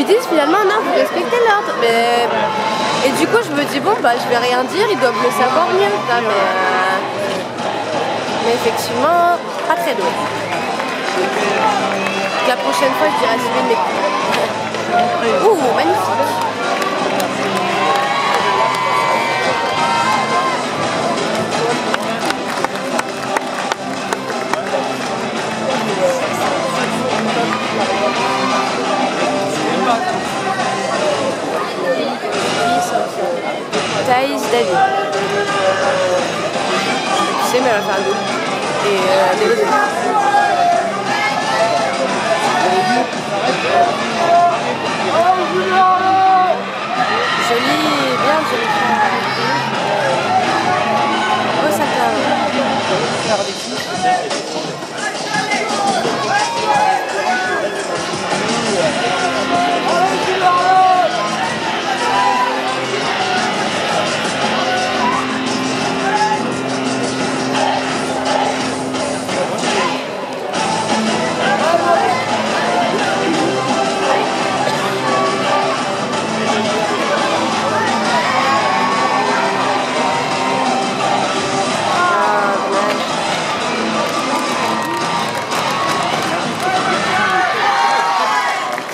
ils disent finalement non, vous respectez l'ordre. Mais... Et du coup, je me dis, bon, bah je vais rien dire, ils doivent le savoir mieux. mais, euh, mais effectivement, pas très doué. La prochaine fois, je dirais celui de mes Ouh, magnifique ta. Tu sais, mais elle va faire Et euh, Jolie, bien jolie.